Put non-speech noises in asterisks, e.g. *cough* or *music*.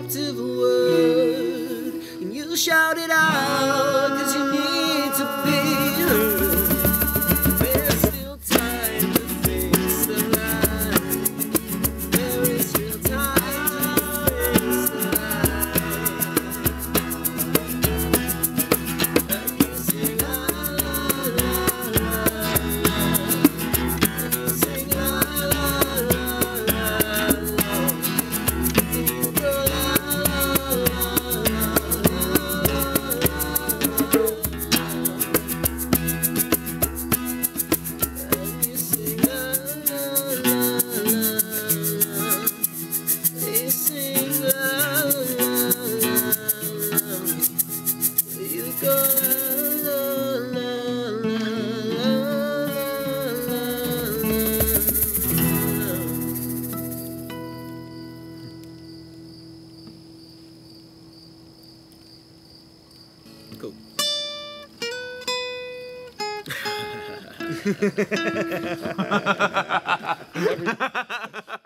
captive word, and you shout it out *laughs* Every-